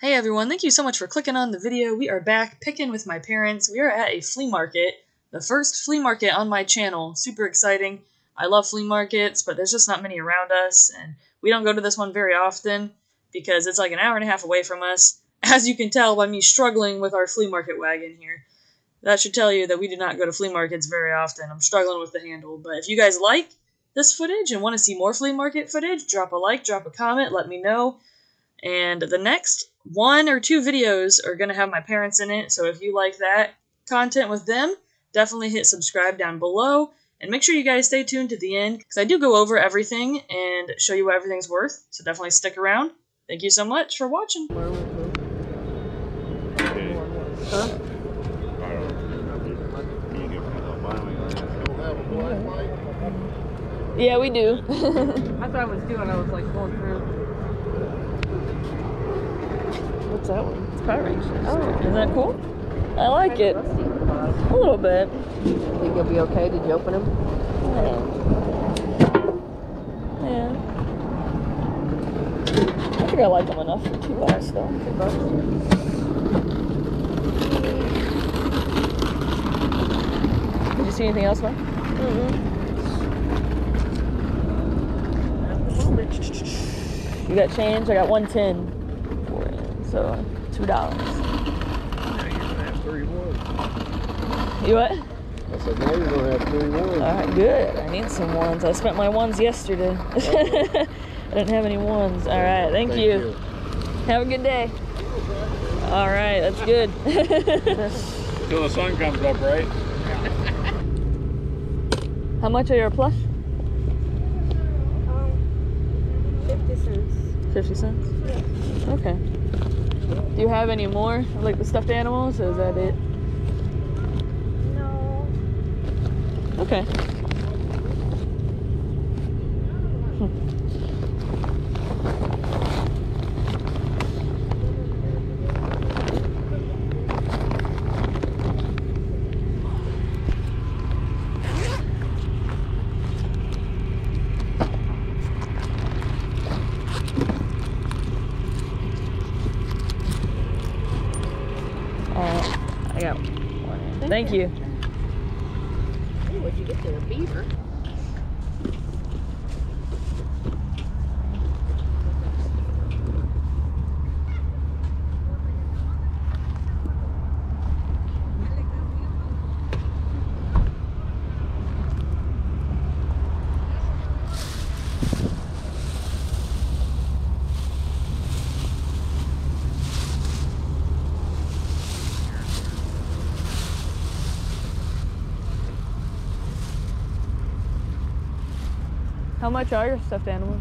Hey everyone, thank you so much for clicking on the video. We are back picking with my parents. We are at a flea market, the first flea market on my channel. Super exciting. I love flea markets, but there's just not many around us, and we don't go to this one very often because it's like an hour and a half away from us. As you can tell by me struggling with our flea market wagon here. That should tell you that we do not go to flea markets very often. I'm struggling with the handle, but if you guys like this footage and want to see more flea market footage, drop a like, drop a comment, let me know. And the next one or two videos are going to have my parents in it, so if you like that content with them, definitely hit subscribe down below. And make sure you guys stay tuned to the end, because I do go over everything and show you what everything's worth, so definitely stick around. Thank you so much for watching. Huh? Yeah, we do. I thought I was doing. I was like going through. What's that one? It's Power Rangers. Oh, isn't that cool? I like it. A little bit. Think you'll be okay? Did you open them? Yeah. I think I like them enough for two bucks though. Two bucks. Did you see anything else, man? Mm-hmm. You got change? I got one ten for it, so two dollars. Now you're gonna have three ones. You what? I said, now you're gonna have three ones. All right, good. I need some ones. I spent my ones yesterday. I didn't have any ones. All right, thank, you. Have a good day. All right, that's good. Till the sun comes up, right? How much are your plush? Um, 50 cents. 50 cents? Yeah. Okay. Do you have any more, like the stuffed animals, or is that it? No. Okay. Uh, I got one. Thank you. What'd you get there? Beaver. Much are your stuffed animals?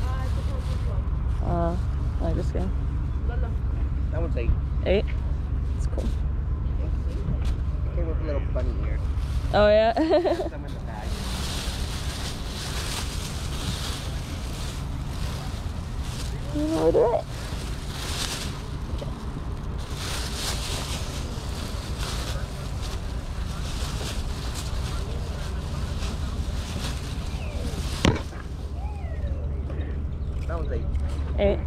Uh, it depends which one. Uh, I just got That one's eight. eight. It's cool. Came with a little bunny here. Oh yeah. Some in the bag. you know where they're at. That one's eight. Eight.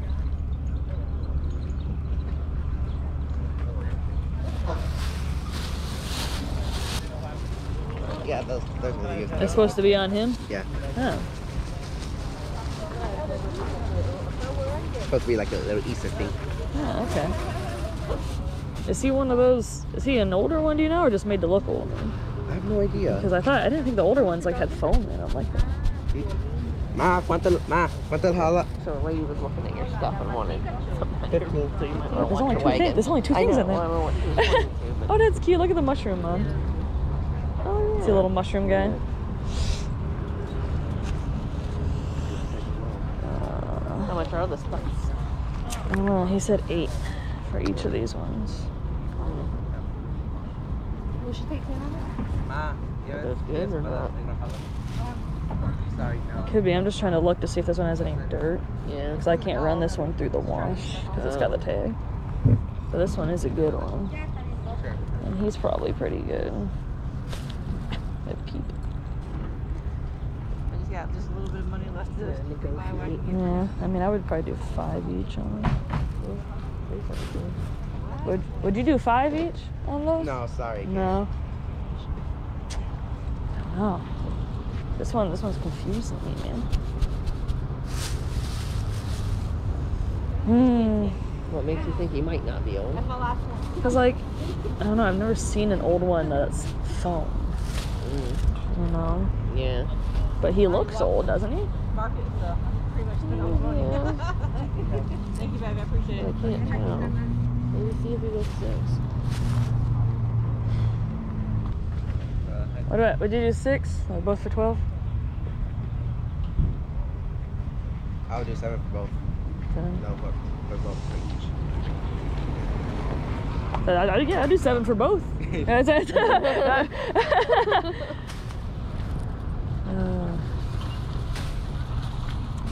Yeah, those those are the They're supposed to be on him. Yeah. Oh. Supposed to be like a little Easter thing. Oh, okay. Is he one of those? Is he an older one? Do you know, or just made to look old? I have no idea. Because I thought I didn't think the older ones like had foam in them like that. Ma, cuánto, ma, cuánto el jala? So the lady was looking at your stuff and wanted fifteen. So you might There's only two things. There's only two things in there. I know what she was wanting to, but Oh, that's cute. Look at the mushroom, mom. oh, yeah. See a little mushroom guy. Uh, how much are the stuff? I don't know. He said eight for each of these ones. We should take care of it. Ma, yeah, that's good or not? Sorry, no. Could be. I'm just trying to look to see if this one has any dirt. Yeah. Because I can't run this one through the wash because it's got the tag. But this one is a good one. And he's probably pretty good. If keep. I just got just a little bit of money left to buy one. Yeah, I mean, I would probably do five each on it. Would Would you do five each on those? No, sorry. No. I don't know. This one, this one's confusing me, man. Hmm. What makes you think he might not be old? Cause like, I don't know. I've never seen an old one that's foam. Mm, You know. yeah. But he looks old, doesn't he? Market is pretty much the only. Thank you, baby. I appreciate it. I can't tell. Maybe see if he looks six. What about? Would you do six? Like both for twelve? I'll do seven for both. Seven. No, but for both for each. I, I, yeah, I do seven for both. That's it. uh,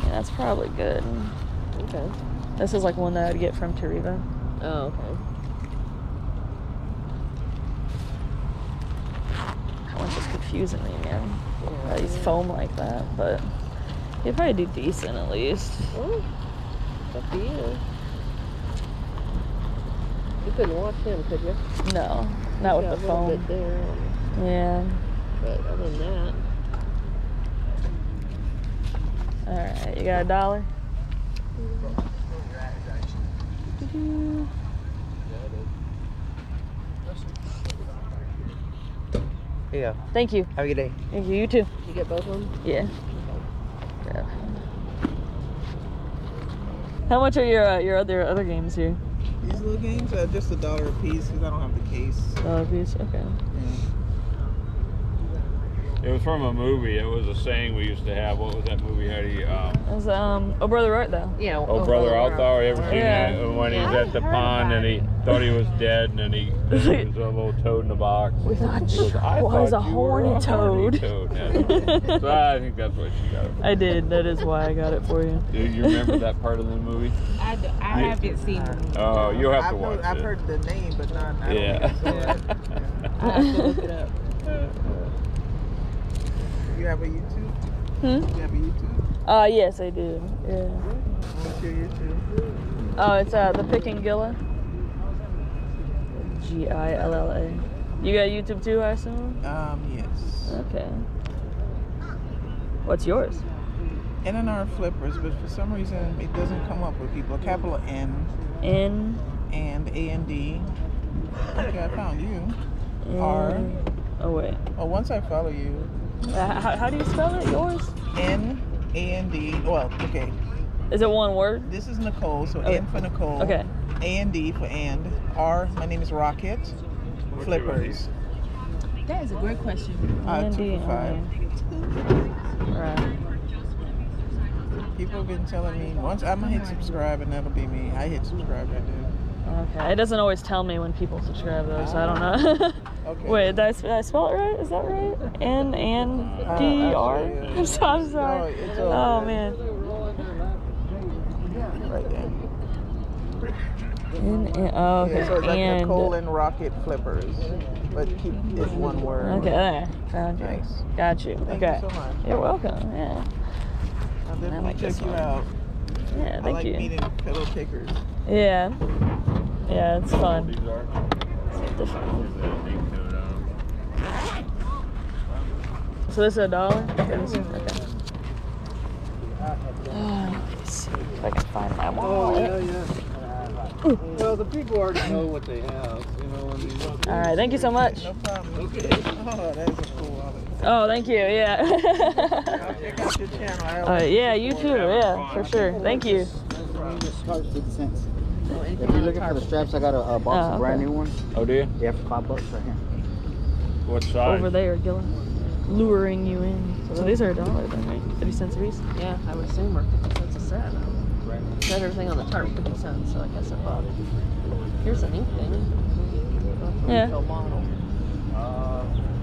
yeah, that's probably good. Okay. This is like one that I'd get from Toreba. Oh, okay. That one's just confusing me, man. Yeah. Uh, he's foam like that, but he'd probably do decent at least. Well, it's up to you. You couldn't watch him, could you? No, not with the a little bit foam. there, um, Yeah. but other than that, All right, you got a dollar? yeah. Thank you. Have a good day. Thank you. You too. You get both of them? Yeah. Yeah. How much are your uh, your other other games here? These little games are just a dollar a piece because I don't have the case. Dollar piece. Okay. It was from a movie. It was a saying we used to have. What was that movie? How do you, um, It was um Oh Brother Art Thou. Yeah. Oh, Brother Althar, you ever seen Yeah. that? When he was Yeah, at the I heard pond and about he thought he was dead and then he, he was a little toad in the box. We thought He goes, I was thought a you were horny a horny toad. toad. Yeah. so I think that's what she got it. I did. That is why I got it for you. Do you remember that part of the movie? I, d- I haven't seen it. Oh, you'll have to I've, watch heard, I've heard the name, but not. I don't Yeah. think I saw it. I have to look it up. You have a YouTube? Hmm? You have a YouTube? Uh yes, I do. Yeah. What's your YouTube? Oh, it's uh the Picking Gilla. G I L L A. You got YouTube too, I assume. Um, yes. Okay. What's yours? NNR Flippers, but for some reason it doesn't come up with people. Capital N N. and A A N D. Okay, I found you. R. N- Oh wait. Oh, once I follow you, Uh, how, how do you spell it? Yours? N A N D. Well, okay. Is it one word? This is Nicole, so Okay. N for Nicole. Okay. A and D for and. R. My name is Rocket. Flippers. That is a great question. Uh, two for five. Right. People have been telling me once I'm gonna hit subscribe and that'll be me. I hit subscribe, I did. Okay. It doesn't always tell me when people subscribe though, so I don't know. Okay. Wait, did I, did I spell it right? Is that right? N and D R. Uh, actually, yeah. I'm so I'm sorry. No, it's all Oh good. man. Right there. N, and, uh, oh, okay. Yeah, so it's like and Nicole and Rocket Flippers, but keep it one word. okay, there, found you. Nice. Got you. Thank okay. you so much. You're welcome. Yeah. I'll definitely like this check you one. out. Yeah. I Thank like you. meeting fellow pickers. Yeah. Yeah, it's fun. It's different. There's a name to it on 'em. So this is a dollar? Okay. Let's see if I can find my wallet. yeah. Well, the people already know what they have, you know. I mean, All right, thank you so much. No problem. Okay. Oh, that's a cool wallet. Oh, thank you. Yeah. Check out your channel. Uh, yeah, you too. Yeah, for sure. Thank you. Charge 50 cents. If you're looking for the straps, I got a, a box Oh, of brand okay. new ones. oh, do you? Yeah, for five bucks right here. What size? Over there, Gillen. Luring you in. So these are a dollar then, right? 50 cents a piece? Yeah, I would assume we're 50 cents a set. Said everything on the tarp 50 cents, so I guess I bought it. Here's an ink thing. Yeah. Refill.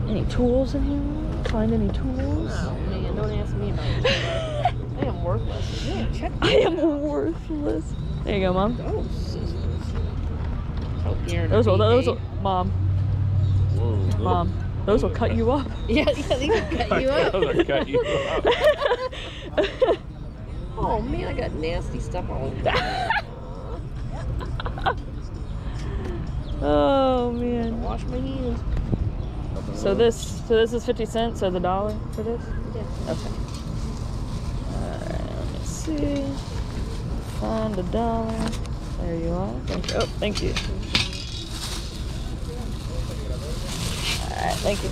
Any tools in here? Find any tools? Oh man, don't ask me about it. I am worthless. Yeah, check I am worthless. There you go, mom. Oh, those scissors. Hope you're in a Those will, those will, mom, Whoa, mom, those will cut you up. Yeah, yeah, these will cut you up. Those will cut you up. Oh man, I got nasty stuff all over. Oh man. I wash my hands. So this, so this is 50 cents, so the dollar for this? Yeah. Okay. Alright, let me see. Find a dollar. There you are. Thank you. Oh, thank you. Alright, thank you.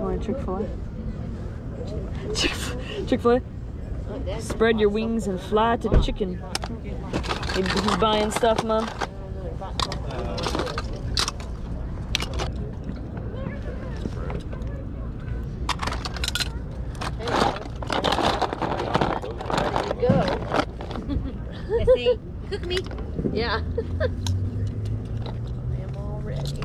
Want a Chick-fil-A? Chick- Chick-fil-A? Spread your wings and fly to the chicken. He's buying stuff, Mom. Let's. Cook me. Yeah. I am all ready.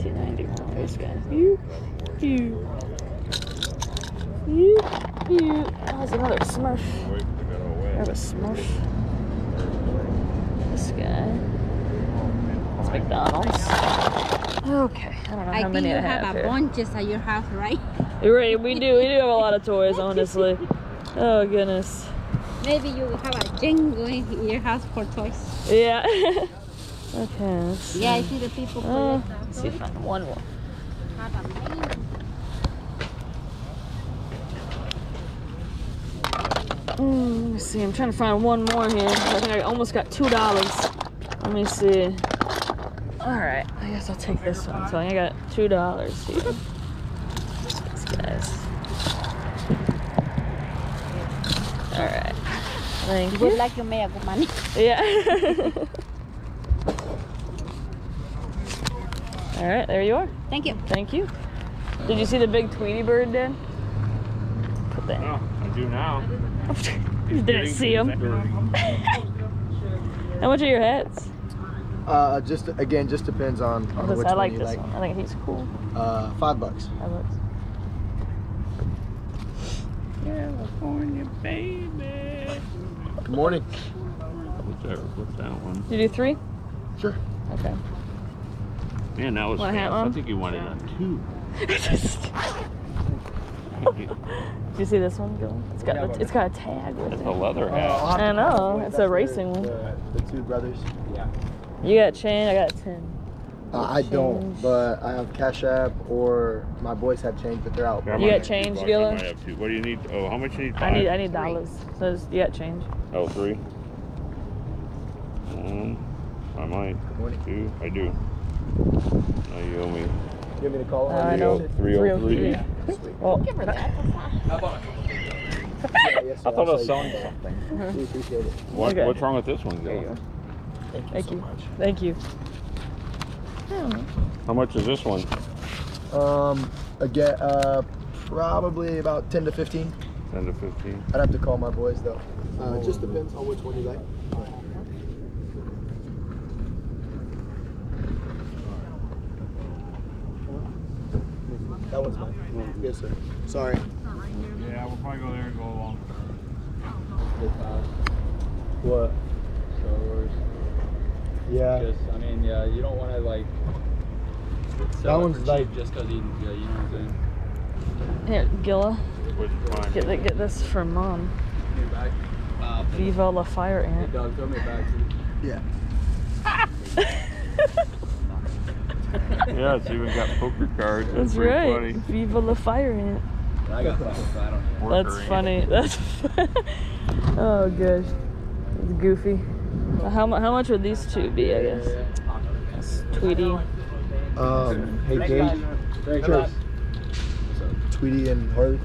Two ninety one. This guy. You, you, you, you. Oh, there's another Smurf. Wait, we got away. I have a Smurf. This guy. It's McDonald's. Okay, I don't know I how many you I have, have a bunches at your house, right? Right, we do. We do have a lot of toys, honestly. Oh goodness. Maybe you have a jingle in your house for toys. Yeah. okay. Yeah, I see the people Uh, let's see if I find one more. Mm, let me see. I'm trying to find one more here. I think I almost got two dollars. Let me see. All right. I guess I'll take this one. So I got two dollars here. These guys. All right. Thank you. Good luck, you make good money. Yeah. All right, there you are. Thank you. Thank you. Did you see the big Tweety bird, Dan? Put that. Oh, I do now. you didn't see him. How much are your hats? Uh, just again, just depends on, on This- which I one like you this like. one. I think he's cool. Uh, five bucks. I look. California baby. Good morning. What's that? That one? You do three? Sure. Okay. Man, that was Want a hat, fast. I think you wanted a two. Did you see this one, Gil? It's got the, it's got a tag with It's it. a leather hat. I'll I know. It's a That's racing one. The, the two brothers. You got chain. I got ten. Uh, I don't, but I have Cash App or my boys have change, but they're out. Yeah, You got change, bucks. I might have two. What do you need? Oh, how much do you need? I need I Five? need dollars. So it's- you got change. Oh, three. One. I might. Morning. Two. I do. Now you owe me. You want me to call Uh, I know. 303. Well, I thought I was selling something. We appreciate it. What, Okay. What's wrong with this one, Gil? Thank you. Thank you. How much is this one? Um, again, uh, probably about 10 to 15. 10 to 15. I'd have to call my boys though. Uh, it just depends on which one you like. That one's mine. Yes, sir. Sorry. Yeah, we'll probably go there and go along. What? Star Wars. Yeah. Just, I mean, yeah, you don't want to like. That Sell it one's for cheap like- just because you, yeah, you know what I'm saying. Here, Gilla, get th- get this for mom. Give bag. Uh, Viva la fire hey, ant. dog, throw me a Yeah. Yeah, it's even got poker cards. That's, That's right. funny. Viva la fire ant. I got fucking fat on here. Worker That's funny. That's oh gosh, it's goofy. How mu- how much would these two be? I guess. That's Tweety. Um, hey, Jay. Thanks, Sure. man. Tweety and Harley.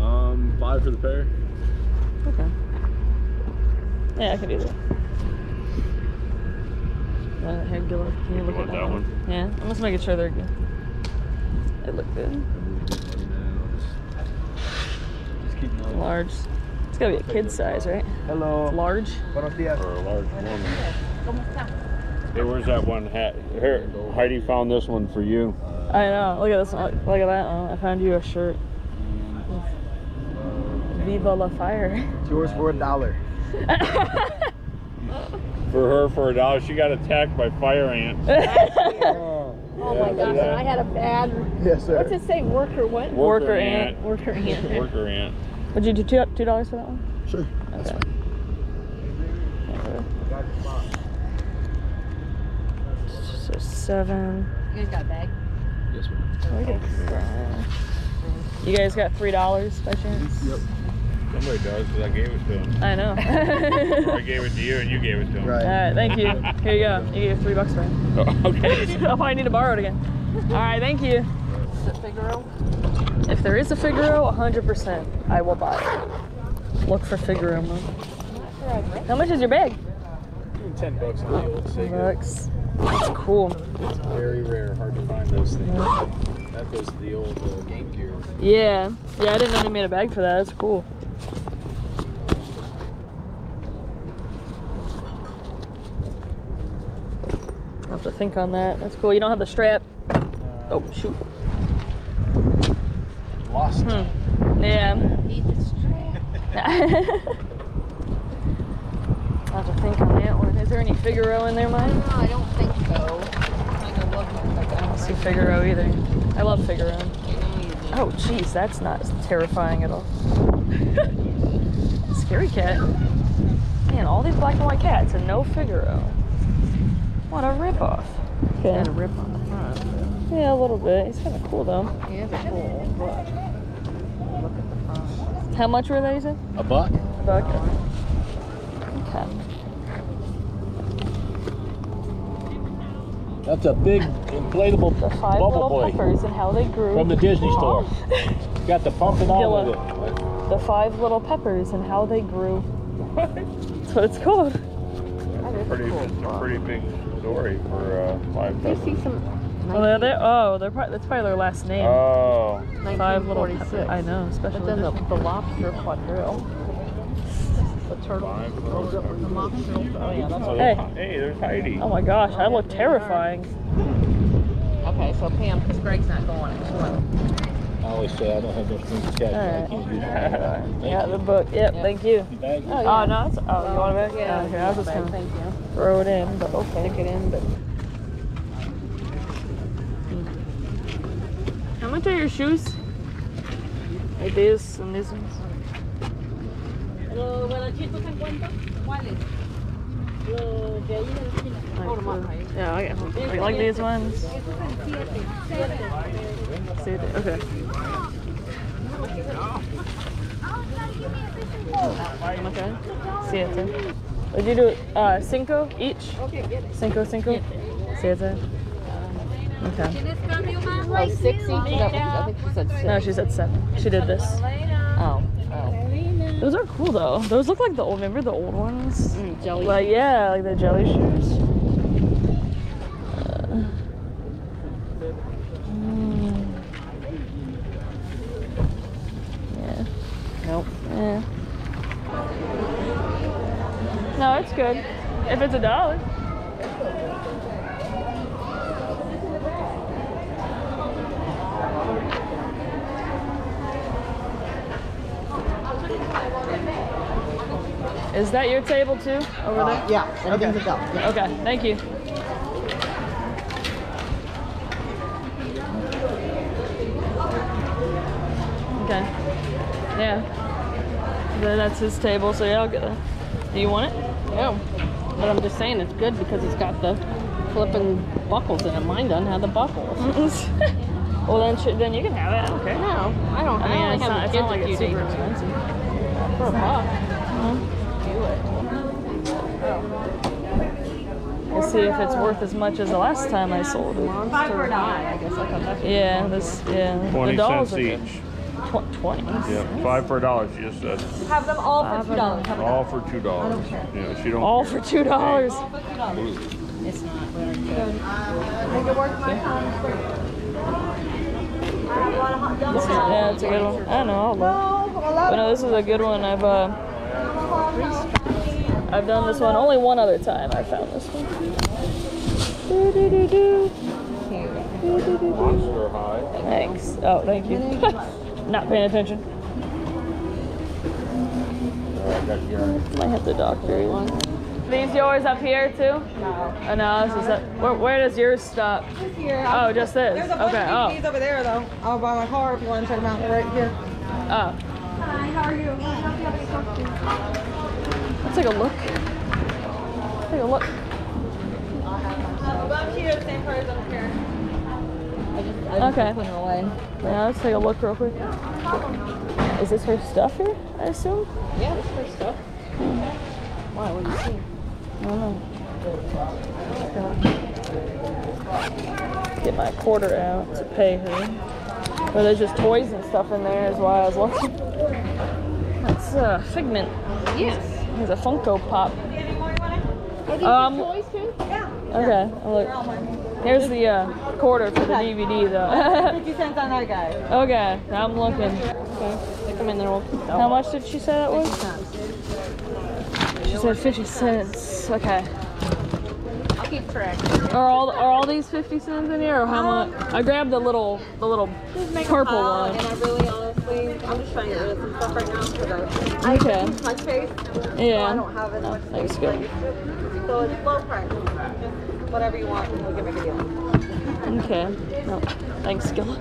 Um, five for the pair. Okay. Yeah, I can do that. Uh, here, Gilla, can you look You at that, that one? Yeah, I'm just making sure they're good. They look good. Just keep them Large. It's gotta be a kid size, right? Hello. Large. Buenos dias. For a large woman. Hey, where's that one hat? Here, Heidi found this one for you. I know. Look at this one. Look at that one. I found you a shirt. Viva la fire. It's yours for a dollar. For her, for a dollar, she got attacked by fire ants. Oh my gosh, and I had a bad. Yes, sir. What's it say? Worker what? Worker ant. Worker ant. Worker ant. Would you do two two dollars for that one? Sure. Okay. So seven. You guys got a bag? Yes, ma'am. Oh, you guys got three dollars by chance? Yep. Somebody does, because I gave it to him. I know. Or I gave it to you and you gave it to him. Right. All right, thank you. Here you go. You gave three bucks for it. Oh, okay. I'll probably need to borrow it again. All right, thank you. Is it Figaro? If there is a Figaro, 100%, I will buy it. Look for Figaro. Mom. How much is your bag? Ten bucks on the old Sega. Bucks. That's cool. It's very rare. Hard to find those things. That goes to the old uh, Game Gear. Yeah. Yeah, I didn't know they made a bag for that. That's cool. I'll have to think on that. That's cool. You don't have the strap. Oh, shoot. Lost. Hmm. Yeah. Need the strap. I'll have to think on that one. Is there any Figaro in there, Mike? No, I don't think so. I can look. I don't see Figaro either. I love Figaro. Oh, jeez, that's not terrifying at all. Scary cat. Man, all these black and white cats and no Figaro. What a ripoff. Okay. Got a rip on the front. Yeah, a little bit. He's kind of cool though. He is cool, but look at the front. How much were they, you said? A buck. A buck? Okay. That's a big inflatable The five bubble little boy peppers and how they grew. from the Disney store. Got the pump and all of it. The five little peppers and how they grew. That's what it's called. That is Pretty, cool it's a pretty big story for uh, five Do you see some? Oh, they're, they're, oh, they're probably, that's probably their last name. Oh, Five little 1946. I know, special But then the, the lobster quadrille. The turtle. The lobster. Oh yeah, that's oh, Hey. there's- hey, there's Heidi. Oh my gosh, I look terrifying. Okay, so Pam, because Greg's not going. She went. I always say I don't have no strings attached. I can't use it. Yeah, the book. Yep, Yep. thank you. You bag? Oh, Oh, no, it's, oh, you want it back? Yeah. Oh, here, I was just Bag, gonna Thank you. throw it in, but okay. Stick it in, but much are your shoes? Like these and these ones? Like, the- yeah, I got them. Like, like these ones. See it? Okay. Okay. Siete. Would you do uh, cinco each? Cinco, cinco? Siete. Okay. oh, six each. Is I think she said six. No, she said seven. She did this. Oh, oh. Those are cool though. Those look like the old. Remember the old ones? Mm, jelly. Like yeah, like the jelly shoes. Uh, mm. Yeah. Nope. Yeah. No, it's good. If it's a dollar. Is that your table too? Over there? Uh, yeah, everything's a dollar. Yeah. Okay, thank you. Okay. Yeah. Then that's his table, so yeah, I'll get that. Do you want it? No. But I'm just saying it's good because it's got the flipping buckles in it. Mine doesn't have the buckles. well, then sh- then you can have it. I don't care. No, I don't. I I, mean, only it's have not, the it's kids not like a few it's super days. expensive. For a mm-hmm. Buck. We'll see if it's worth as much as the last time I sold it. Monster High, I guess I thought that's Yeah, this, yeah. the 20 dolls cents are good. each. Tw- 20. Yeah, five for a dollar, she just said. Have them all for two dollars. All for two dollars. Yeah, she don't. All for two dollars. It's not very good. Yeah, it's a good one. I know, I'll look. But no, this is a good one. I've uh, I've done this one only one other time. I found this one. Doo-doo-doo-doo. Doo-doo-doo-doo. Monster high. Thanks. Oh, thank you. Not paying attention. I got your. Might have the doctor. These yours up here too? No. Oh, no, this is up. Where, where does yours stop? Here. Oh, just this. There's a bunch Okay. of Oh. Over there though. I'll buy my car if you want to check them out right here. Oh. Hi, how are you? Can I help you have any questions? Let's take a look. Take a look. Above here, the same price up here. Okay. Yeah, let's take a look real quick. Is this her stuff here? I assume. Yeah, this is her stuff. Why? What do you see? I don't know. Get my quarter out to pay her. But there's just toys and stuff in there is why I was looking. That's uh, Figment. Yes. There's a Funko Pop. Um, your toys too? Yeah. Okay, look. Here's the uh, quarter for the DVD though. 50 cents on that guy. okay, Now I'm looking. Okay. Stick them in there. We'll How much did she say that was? She said 50 cents. Okay. I'll keep track. Are all are all these 50 cents in here or how much? I grabbed the little the little purple one. And I really honestly, I'm just trying to get rid of some stuff right now because I, I Okay. use my space. So Yeah. I don't have as much Oh, thanks, space I good. used to. So it's low price. Just whatever you want, we'll give it a deal. Okay. No, thanks, Skilla.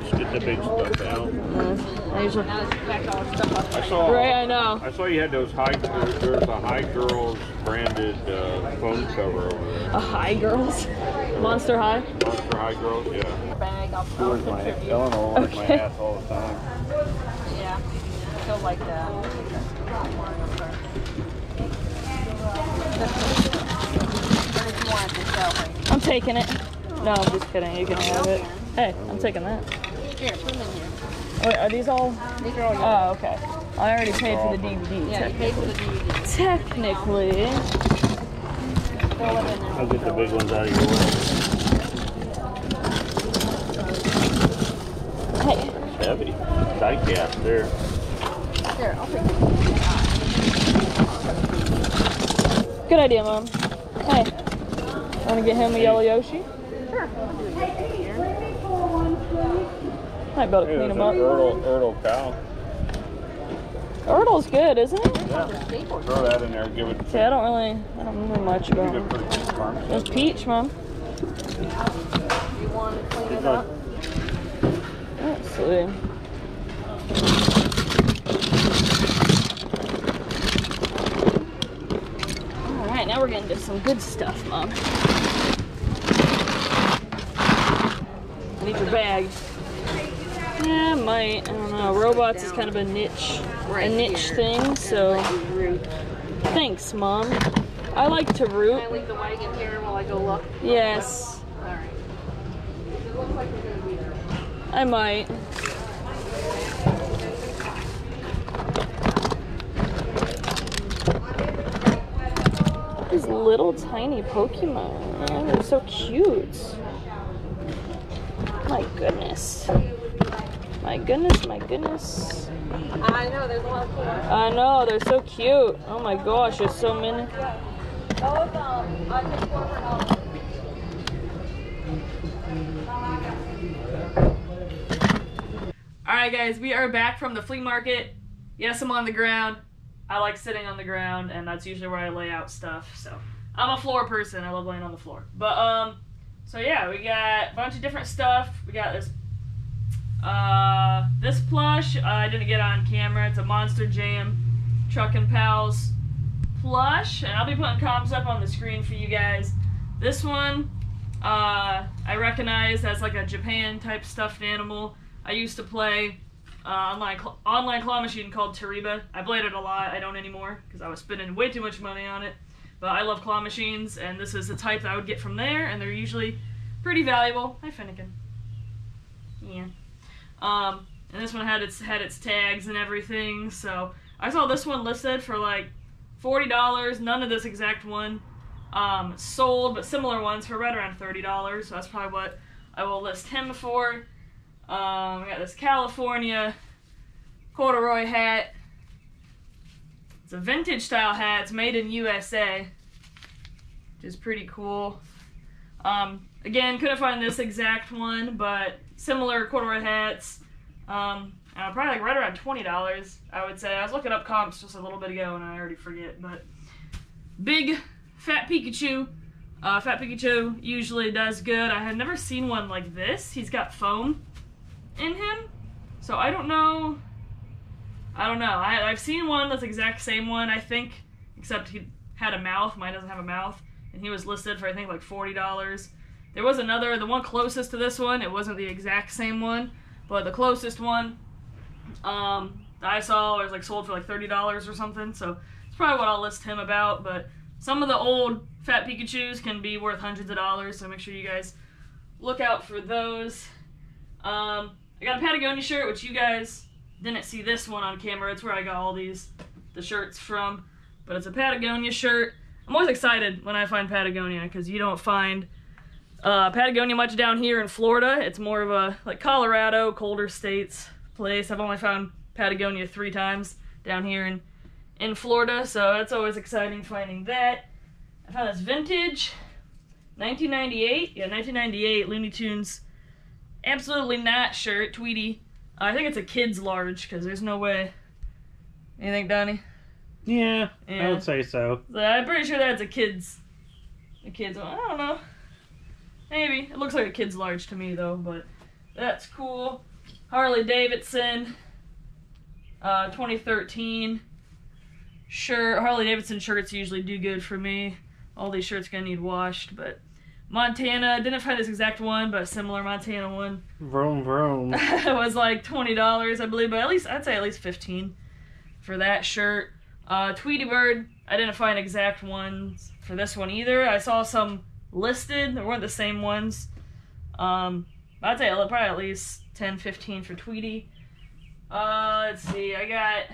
Just get the big stuff out. Uh, I usually. I saw. Right, I know. I saw you had those high. There's a High Girls branded uh, phone cover over there. A high girls. Monster High. Monster High Girls, yeah. Bag. I'll, She I'll wears my, contribute. Eleanor wears my Okay. ass all the time. Yeah. She'll like that. If you want it to sell me. I'm taking it. No, I'm just kidding. You can have it. Hey, I'm taking that. Here, put them in here. Wait, are these all? These are all yours. Oh, okay. I already paid for the DVD. Yeah, you paid for the DVD. Technically. Throw it in there. I'll get the big ones out of your way. Hey. It's heavy. Diecast there. Here, I'll take it. Good idea, Mom. Hey. Want to get him a yellow Yoshi? Sure. Might be able to Hey, clean there's him an up. Ertl, Ertl cow. Ertl's good, isn't it? Yeah. Throw that in there. Give it. See, I don't really, I don't know much You about get him. pretty good farm There's stuff. Peach, Mom. You want to clean it up? Let's see. Alright, now we're getting to some good stuff, Mom. I need your bag. Yeah, I might. I don't know. Robots is kind of a niche, a niche thing, so. Thanks, Mom. I like to root. Can I leave the wagon here while I go look? Yes, Alright. I might. These little tiny Pokemon. They're so cute. My goodness. My goodness, my goodness. I know, there's a lot of cool. I know, they're so cute. Oh my gosh, there's so many. Um, Those, um, I think one for help. Alright, guys, we are back from the flea market. Yes, I'm on the ground. I like sitting on the ground, and that's usually where I lay out stuff. So, I'm a floor person. I love laying on the floor. But, um, so yeah, we got a bunch of different stuff. We got this, uh, this plush. Uh, I didn't get on camera. It's a Monster Jam Truck and Pals plush, and I'll be putting comps up on the screen for you guys. This one, uh, I recognize as like a Japan type stuffed animal. I used to play uh, online cl- online claw machine called Toreba. I played it a lot. I don't anymore because I was spending way too much money on it. But I love claw machines, and this is the type that I would get from there, and they're usually pretty valuable. Hi, Finnegan. Yeah. Um, and this one had its had its tags and everything. So I saw this one listed for like forty dollars. None of this exact one um, sold, but similar ones for right around thirty dollars. So that's probably what I will list him for. Um, we got this California corduroy hat. It's a vintage style hat. It's made in USA, which is pretty cool. Um, again, couldn't find this exact one, but similar corduroy hats. Um, uh, probably like right around twenty dollars, I would say. I was looking up comps just a little bit ago, and I already forget, but big fat Pikachu. Uh, fat Pikachu usually does good. I had never seen one like this. He's got foam in him, so I don't know. I don't know. I, I've seen one that's the exact same one, I think, except he had a mouth. Mine doesn't have a mouth, and he was listed for I think like forty dollars. There was another, the one closest to this one. It wasn't the exact same one, but the closest one um, I saw was like sold for like thirty dollars or something. So it's probably what I'll list him about. But some of the old fat Pikachu's can be worth hundreds of dollars, so make sure you guys look out for those. Um, I got a Patagonia shirt, which you guys didn't see this one on camera. It's where I got all these the shirts from, but it's a Patagonia shirt. I'm always excited when I find Patagonia because you don't find uh, Patagonia much down here in Florida. It's more of a like Colorado, colder states place. I've only found Patagonia three times down here in in Florida, so that's always exciting finding that. I found this vintage 1998. Yeah, 1998 Looney Tunes. Absolutely not shirt, Tweety. I think it's a kid's large because there's no way. You think, Donnie? Yeah, I would say so. So I'm pretty sure that's a kid's. A kid's one. I don't know. Maybe. It looks like a kid's large to me though, but that's cool. Harley Davidson, uh, 2013 shirt. Harley Davidson shirts usually do good for me. All these shirts gonna need washed, but Montana didn't find this exact one, but a similar Montana one Vroom vroom. it was like twenty dollars, I believe, but at least I'd say at least fifteen for that shirt. Uh, Tweety Bird, I didn't find exact ones for this one either. I saw some listed; they weren't the same ones. Um, I'd say probably at least 10, 15 for Tweety. Uh, let's see, I got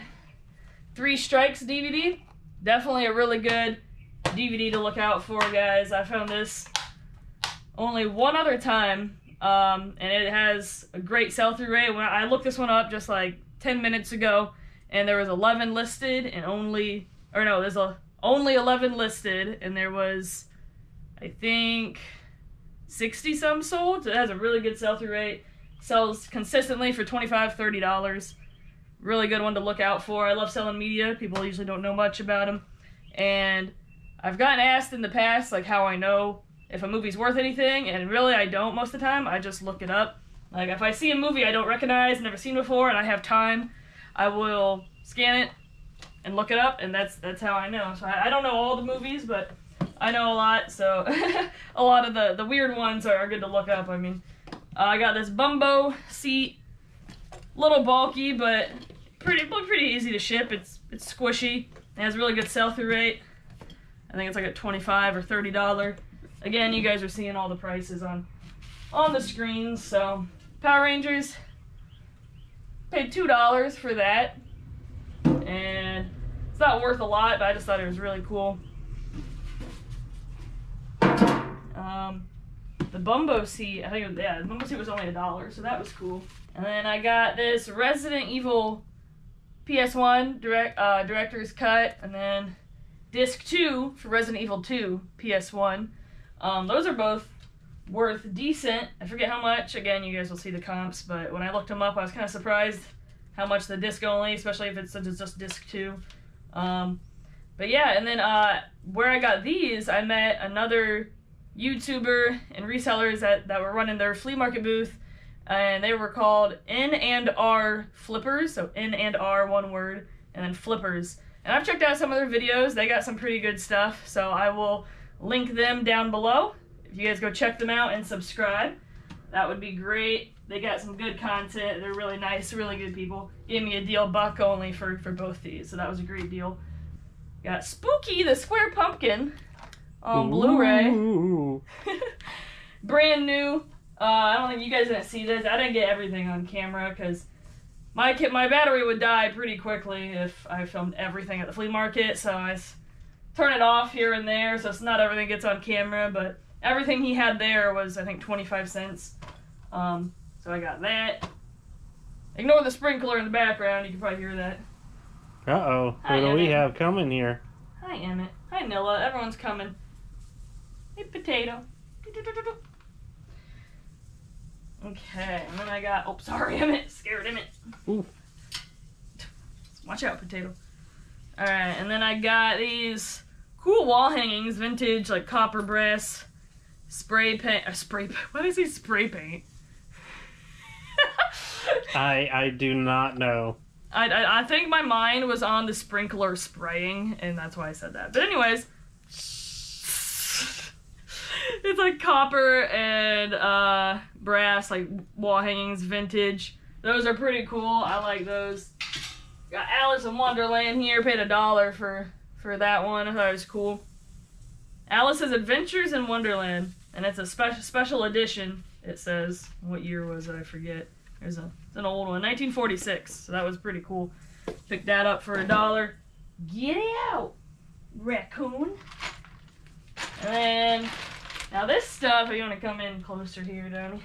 Three Strikes DVD. Definitely a really good DVD to look out for, guys. I found this only one other time, um, and it has a great sell-through rate. When I looked this one up just like 10 minutes ago, and there was 11 listed, and only, or no, there's a only 11 listed, and there was, I think, 60 some sold. So it has a really good sell-through rate. Sells consistently for 25 30 dollars. Really good one to look out for. I love selling media. People usually don't know much about them, and I've gotten asked in the past like how I know if a movie's worth anything, and really I don't most of the time. I just look it up. Like if I see a movie I don't recognize, never seen before, and I have time, I will scan it and look it up, and that's that's how I know. So I, I don't know all the movies, but I know a lot. So a lot of the the weird ones are, good to look up. I mean, uh, I got this Bumbo seat, little bulky, but pretty pretty easy to ship. It's it's squishy. It has a really good sell through rate. I think it's like a twenty-five or thirty dollar. Again, you guys are seeing all the prices on on the screens. So Power Rangers paid two dollars for that, and it's not worth a lot, but I just thought it was really cool. Um, the Bumbo seat, I think was, yeah, the Bumbo seat was only a dollar, so that was cool. And then I got this Resident Evil PS1 direct uh, director's cut, and then disc two for Resident Evil 2 PS1. Um, those are both worth decent. I forget how much. Again, you guys will see the comps, but when I looked them up, I was kind of surprised how much the disc only, especially if it's just disc two. Um, but yeah, and then uh, where I got these, I met another YouTuber and resellers that, that were running their flea market booth, and they were called N and R Flippers, so N and R, one word, and then Flippers. And I've checked out some of their videos, they got some pretty good stuff, so I will link them down below. If you guys go check them out and subscribe, that would be great. They got some good content, they're really nice, really good people. Gave me a deal buck only for, for both these, so that was a great deal. Got Spooky the Square Pumpkin on Blu-ray. Brand new. Uh, I don't think you guys didn't see this. I didn't get everything on camera because my my battery would die pretty quickly if I filmed everything at the flea market. So I turn it off here and there, so it's not everything gets on camera. But everything he had there was I think 25 cents. Um, so I got that. Ignore the sprinkler in the background. You can probably hear that. Uh oh. Hi, What do we have coming here? Hi, Emmett. Hi, Nilla. Everyone's coming. Hey, potato. Okay, and then I got. Oh, sorry, Emmett. Scared Emmett. Ooh. Watch out, potato. Alright, and then I got these cool wall hangings, vintage like copper brass, spray paint. Uh, spray. Why did I say spray paint? I I do not know. I, I, I think my mind was on the sprinkler spraying, and that's why I said that. But anyways, it's like copper and uh, brass, like wall hangings, vintage. Those are pretty cool. I like those. Got Alice in Wonderland here. Paid a dollar for for that one. I thought it was cool. Alice's Adventures in Wonderland, and it's a special special edition. It says what year was it? I forget. There's a it's an old one, 1946. So that was pretty cool. Picked that up for a dollar. Get out, raccoon. And then now this stuff. You want to come in closer here, Donnie?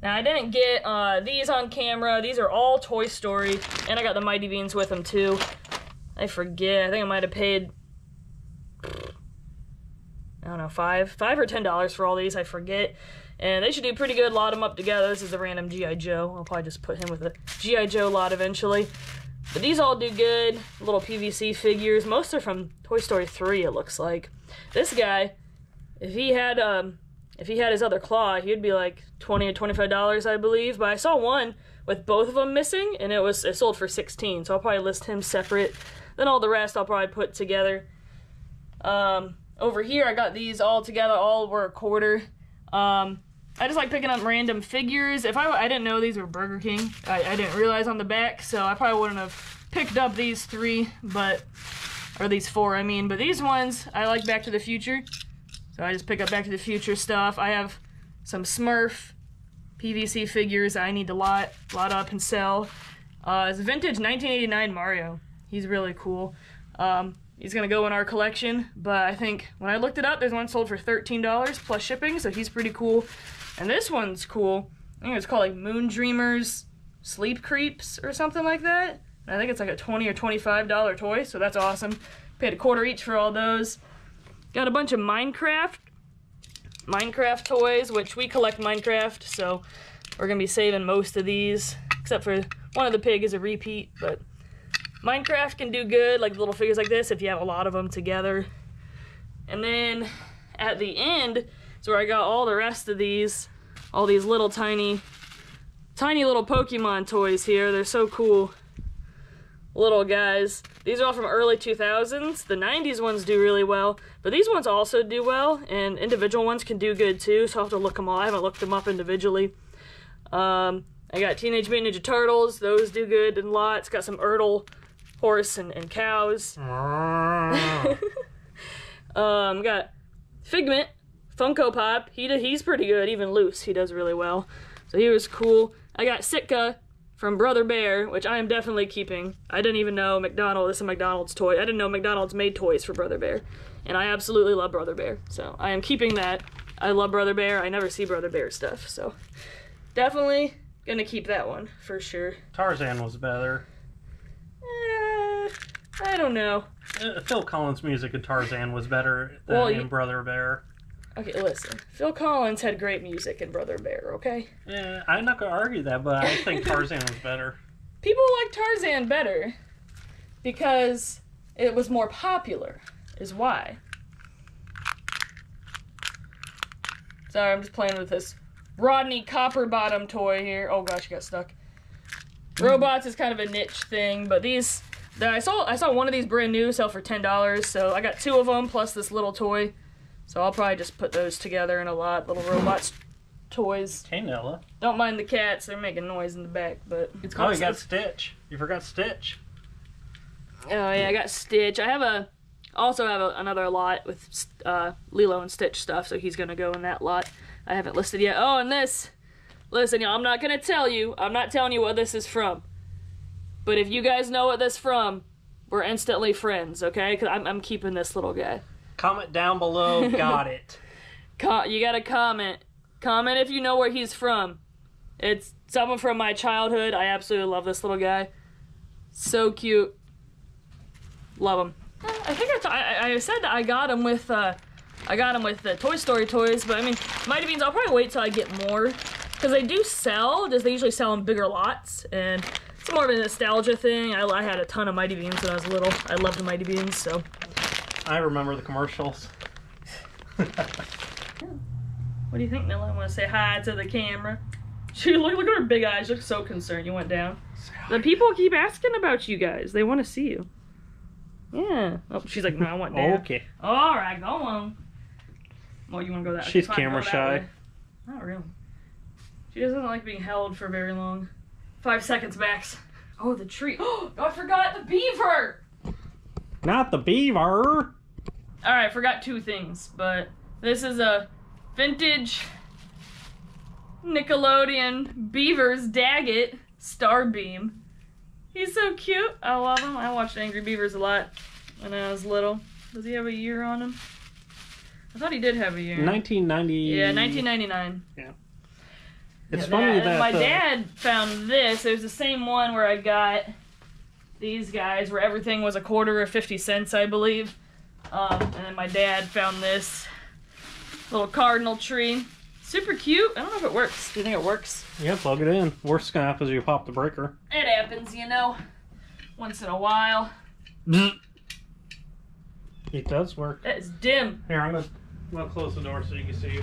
Now I didn't get uh, these on camera. These are all Toy Story, and I got the Mighty Beans with them too. I forget. I think I might have paid. I don't know, five, five or ten dollars for all these. I forget. And they should do pretty good. Lot them up together. This is a random GI Joe. I'll probably just put him with a GI Joe lot eventually. But these all do good. Little PVC figures. Most are from Toy Story 3. It looks like. This guy, if he had um, if he had his other claw, he'd be like twenty or twenty five dollars, I believe. But I saw one with both of them missing, and it was it sold for sixteen. So I'll probably list him separate. Then all the rest I'll probably put together. Um, over here I got these all together. All were a quarter. Um, I just like picking up random figures. If I I didn't know these were Burger King, I, I didn't realize on the back, so I probably wouldn't have picked up these three, but or these four, I mean. But these ones I like Back to the Future. So I just pick up Back to the Future stuff. I have some Smurf PVC figures I need to lot lot up and sell. Uh, it's vintage 1989 Mario. He's really cool. Um, he's gonna go in our collection, but I think when I looked it up, there's one sold for $13 plus shipping, so he's pretty cool. And this one's cool. I think it's called like Moon Dreamers Sleep Creeps or something like that. And I think it's like a 20 or $25 toy, so that's awesome. Paid a quarter each for all those. Got a bunch of Minecraft Minecraft toys, which we collect Minecraft, so we're gonna be saving most of these, except for one of the pig is a repeat, but Minecraft can do good, like little figures like this, if you have a lot of them together. And then at the end is where I got all the rest of these, all these little tiny, tiny little Pokemon toys here. They're so cool. Little guys. These are all from early 2000s. The 90s ones do really well, but these ones also do well, and individual ones can do good too, so I'll have to look them all. I haven't looked them up individually. Um, I got Teenage Mutant Ninja Turtles. Those do good in lots. Got some Ertl horse and, and cows. um, got Figment, Funko Pop. He he's pretty good, even loose. He does really well. So he was cool. I got Sitka from Brother Bear, which I am definitely keeping. I didn't even know McDonald's. This is a McDonald's toy. I didn't know McDonald's made toys for Brother Bear, and I absolutely love Brother Bear. So I am keeping that. I love Brother Bear. I never see Brother Bear stuff, so definitely gonna keep that one for sure. Tarzan was better. I don't know. Uh, Phil Collins' music in Tarzan was better than Well, in you- Brother Bear. Okay, listen. Phil Collins had great music in Brother Bear. Okay. Yeah, I'm not gonna argue that, but I think Tarzan was better. People like Tarzan better because it was more popular, is why. Sorry, I'm just playing with this Rodney Copper Bottom toy here. Oh gosh, you got stuck. Robots is kind of a niche thing, but these the- I saw I saw one of these brand new sell for ten dollars, so I got two of them plus this little toy. So I'll probably just put those together in a lot, little robots toys. Hey Nella. Don't mind the cats; they're making noise in the back, but it's Oh, called you got Stitch. You forgot Stitch. Oh yeah, I got Stitch. I have a also have a, another lot with uh, Lilo and Stitch stuff, so he's gonna go in that lot. I haven't listed yet. Oh, and this. Listen, y'all, I'm not gonna tell you. I'm not telling you what this is from. But if you guys know what this from, we're instantly friends, okay? Cause I'm, I'm keeping this little guy. Comment down below. Got it. Co- you gotta comment. Comment if you know where he's from. It's someone from my childhood. I absolutely love this little guy. So cute. Love him. I think I, I, I said that I got him with uh, I got him with the Toy Story toys, but I mean, Mighty Beans. I'll probably wait till I get more because they do sell. Just they usually sell in bigger lots, and it's more of a nostalgia thing. I, I had a ton of Mighty Beans when I was little. I loved the Mighty Beans, so I remember the commercials. What do you think, Nilla? I want to say hi to the camera. She look look at her big eyes. She looks so concerned. You went down. The people keep asking about you guys. They want to see you. Yeah. Oh, she's like, no, I want down. Okay. All right, go on. Well, you want to go that? She's camera shy. Not really. She doesn't like being held for very long. Five seconds max. Oh, the tree. Oh, I forgot the beaver. Not the beaver. All right, forgot two things, but this is a vintage Nickelodeon Beavers Daggett Starbeam. He's so cute. I love him. I watched Angry Beavers a lot when I was little. Does he have a year on him? I thought he did have a year. 1990. Yeah, 1999. Yeah. It's Yeah, funny that my uh, dad found this. It was the same one where I got these guys, where everything was a quarter or fifty cents, I believe. Um, and then my dad found this little cardinal tree. Super cute. I don't know if it works. Do you think it works? Yeah, plug it in. Worst gonna happen is you pop the breaker. It happens, you know, once in a while. It does work. It's dim. Here, I'm gonna, I'm gonna close the door so you can see.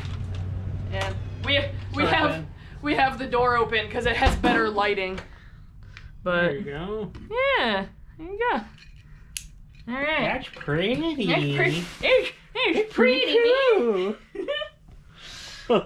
And we we Sorry, have Ben. We have the door open because it has better lighting. But There you go. yeah, there you go. All right. That's pretty. That's pretty. It's, it's pretty.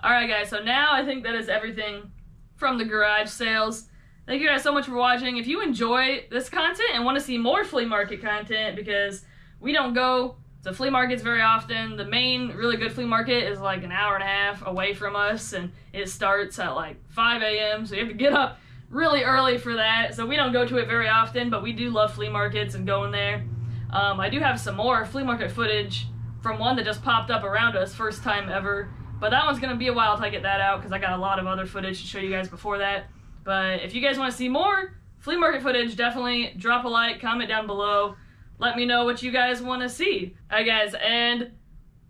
All right, guys. So now I think that is everything from the garage sales. Thank you guys so much for watching. If you enjoy this content and want to see more flea market content, because we don't go to flea markets very often. The main really good flea market is like an hour and a half away from us, and it starts at like 5 a.m. So you have to get up really early for that. So we don't go to it very often, but we do love flea markets and going there. Um, I do have some more flea market footage from one that just popped up around us, first time ever. But that one's gonna be a while till I get that out because I got a lot of other footage to show you guys before that. But if you guys want to see more flea market footage, definitely drop a like, comment down below. Let me know what you guys want to see. Alright, guys, and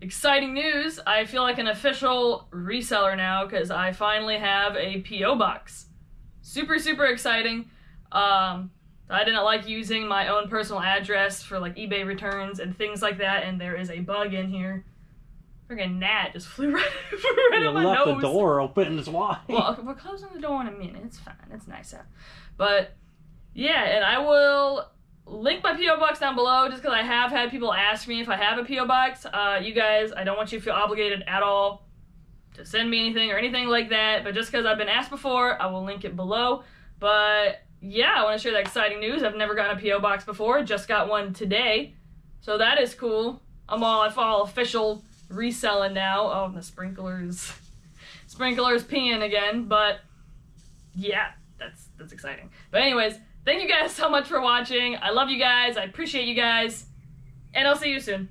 exciting news! I feel like an official reseller now because I finally have a PO box. Super, super exciting. Um, I didn't like using my own personal address for like eBay returns and things like that, and there is a bug in here. Friggin' gnat just flew right, right you my left nose. the door open as wide. Well, we're closing the door in a minute. It's fine. It's nice out. But yeah, and I will link my PO box down below just because I have had people ask me if I have a PO box. Uh, you guys, I don't want you to feel obligated at all to send me anything or anything like that. But just because I've been asked before, I will link it below. But yeah, I want to share that exciting news. I've never gotten a PO box before. Just got one today, so that is cool. I'm all all official reselling now. Oh, the sprinklers, sprinklers peeing again. But yeah, that's that's exciting. But anyways, thank you guys so much for watching. I love you guys. I appreciate you guys, and I'll see you soon.